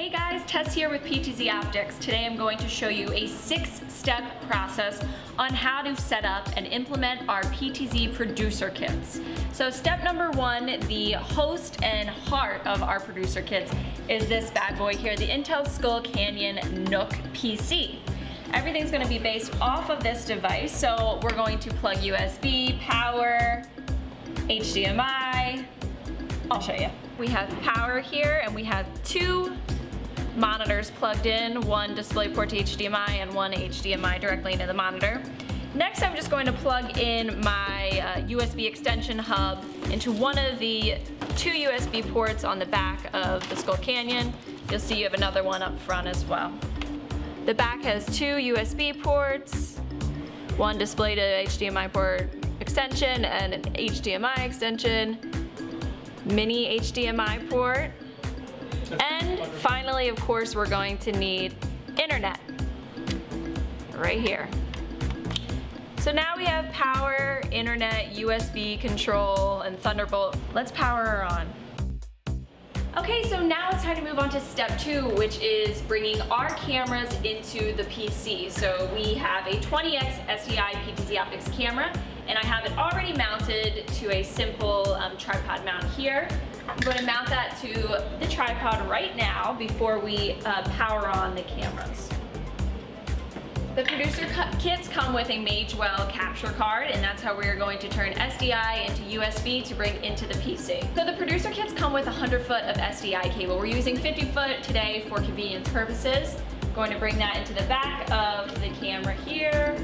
Hey guys, Tess here with PTZ Optics. Today I'm going to show you a six-step process on how to set up and implement our PTZ producer kits. So step number one, the host and heart of our producer kits is this bad boy here, the Intel Skull Canyon NUC PC. Everything's gonna be based off of this device, so we're going to plug USB, power, HDMI, I'll show you. We have power here and we have two monitors plugged in, one DisplayPort to HDMI and one HDMI directly into the monitor. Next I'm just going to plug in my uh, USB extension hub into one of the two USB ports on the back of the Skull Canyon. You'll see you have another one up front as well. The back has two USB ports, one display to HDMI port extension and an HDMI extension, mini HDMI port, and finally, of course, we're going to need internet right here. So now we have power, internet, USB control, and Thunderbolt. Let's power her on. Okay, so now it's time to move on to step two, which is bringing our cameras into the PC. So we have a 20x SDI PTZ Optics camera, and I have it already mounted to a simple um, tripod mount here. I'm going to mount that to the tripod right now before we uh, power on the cameras. The producer kits come with a Magewell capture card and that's how we're going to turn SDI into USB to bring into the PC. So the producer kits come with 100 foot of SDI cable. We're using 50 foot today for convenience purposes. Going to bring that into the back of the camera here.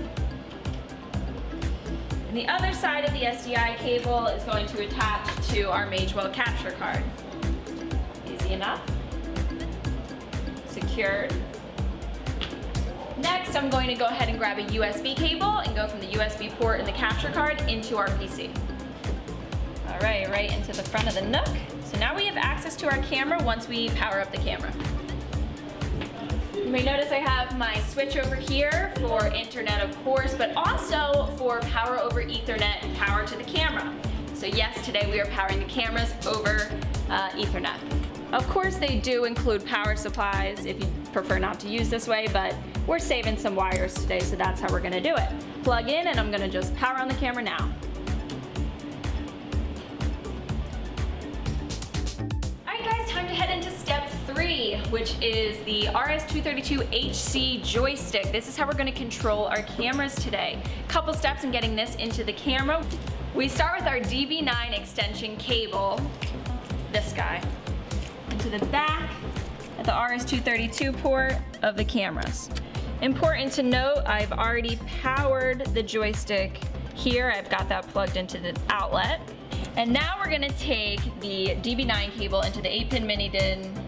And the other side of the SDI cable is going to attach to our Magewell capture card. Easy enough. Secured. Next, I'm going to go ahead and grab a USB cable and go from the USB port in the capture card into our PC. All right, right into the front of the NUC. So now we have access to our camera once we power up the camera. You may notice I have my switch over here for internet of course, but also for power over ethernet and power to the camera. So yes, today we are powering the cameras over uh, ethernet. Of course they do include power supplies if you prefer not to use this way, but we're saving some wires today, so that's how we're gonna do it. Plug in and I'm gonna just power on the camera now. Which is the RS232HC joystick. This is how we're gonna control our cameras today. Couple steps in getting this into the camera. We start with our DB9 extension cable, this guy, into the back at the RS232 port of the cameras. Important to note, I've already powered the joystick here. I've got that plugged into the outlet. And now we're gonna take the DB9 cable into the 8-pin mini DIN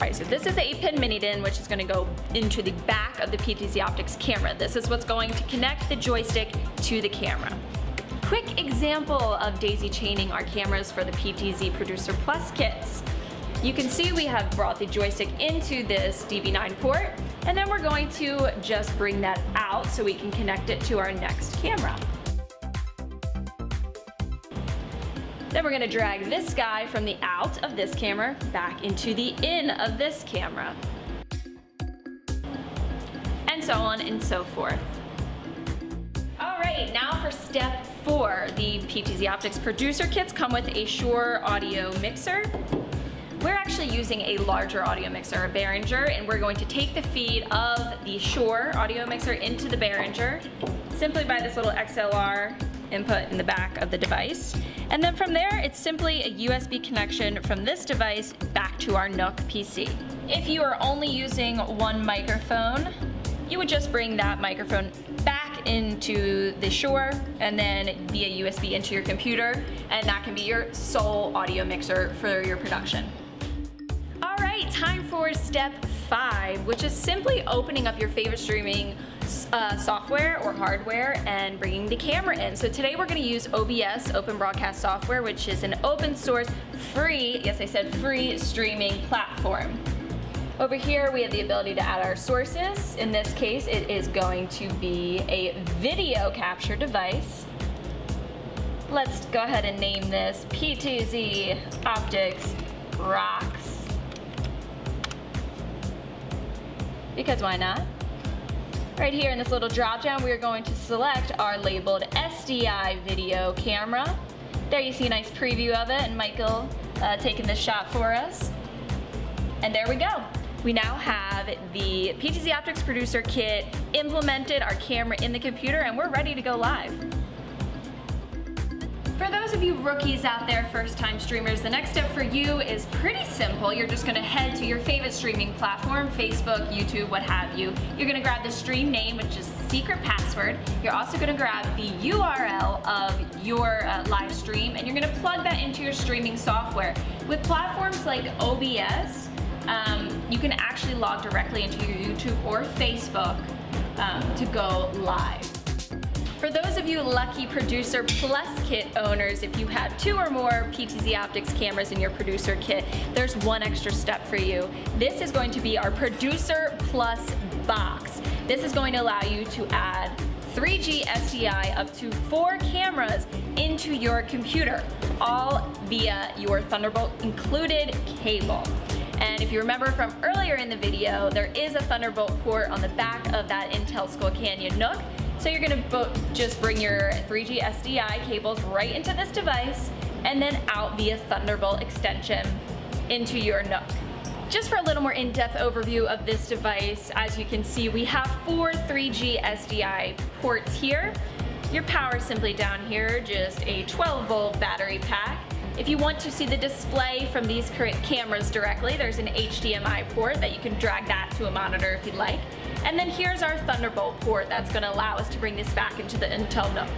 So this is the 8-pin mini DIN, which is going to go into the back of the PTZ Optics camera. This is what's going to connect the joystick to the camera. Quick example of daisy chaining our cameras for the PTZ Producer Plus kits. You can see we have brought the joystick into this DB9 port, and then we're going to just bring that out so we can connect it to our next camera. Then we're gonna drag this guy from the out of this camera back into the in of this camera. And so on and so forth. All right, now for step four. The PTZ Optics producer kits come with a Shure audio mixer. We're actually using a larger audio mixer, a Behringer, and we're going to take the feed of the Shure audio mixer into the Behringer simply by this little XLR input in the back of the device. And then from there, it's simply a USB connection from this device back to our NUC PC. If you are only using one microphone, you would just bring that microphone back into the Shure and then via USB into your computer, and that can be your sole audio mixer for your production. All right, time for step five, which is simply opening up your favorite streaming uh, software or hardware and bringing the camera in. So today we're gonna use OBS, Open Broadcast Software, which is an open source, free, yes I said free streaming platform. Over here we have the ability to add our sources. In this case it is going to be a video capture device. Let's go ahead and name this PTZ Optics Rocks because why not? Right here in this little drop down, we are going to select our labeled SDI video camera. There you see a nice preview of it and Michael uh, taking this shot for us. And there we go. We now have the PTZ Optics Producer Kit implemented, our camera in the computer, and we're ready to go live. For those of you rookies out there, first time streamers, the next step for you is pretty simple. You're just gonna head to your favorite streaming platform, Facebook, YouTube, what have you. You're gonna grab the stream name, which is secret password. You're also gonna grab the URL of your uh, live stream, and you're gonna plug that into your streaming software. With platforms like OBS, um, you can actually log directly into your YouTube or Facebook um, to go live. For those of you lucky Producer Plus kit owners, if you have two or more PTZ Optics cameras in your producer kit, there's one extra step for you. This is going to be our Producer Plus box. This is going to allow you to add 3G SDI up to four cameras into your computer, all via your Thunderbolt included cable. And if you remember from earlier in the video, there is a Thunderbolt port on the back of that Intel Skull Canyon NUC. So you're gonna just bring your 3G SDI cables right into this device and then out via Thunderbolt extension into your NUC. Just for a little more in-depth overview of this device, as you can see, we have four 3G SDI ports here. Your power simply down here, just a 12 volt battery pack. If you want to see the display from these current cameras directly, there's an HDMI port that you can drag that to a monitor if you'd like. And then here's our Thunderbolt port that's gonna allow us to bring this back into the Intel NUC.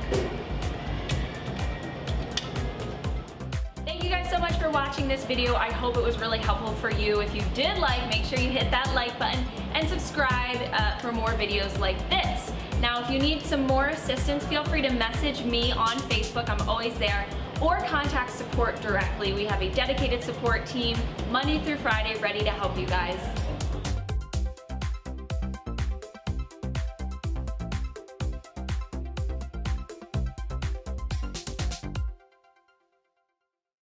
Thank you guys so much for watching this video. I hope it was really helpful for you. If you did like, make sure you hit that like button and subscribe uh, for more videos like this. Now, if you need some more assistance, feel free to message me on Facebook. I'm always there or contact support directly. We have a dedicated support team Monday through Friday ready to help you guys.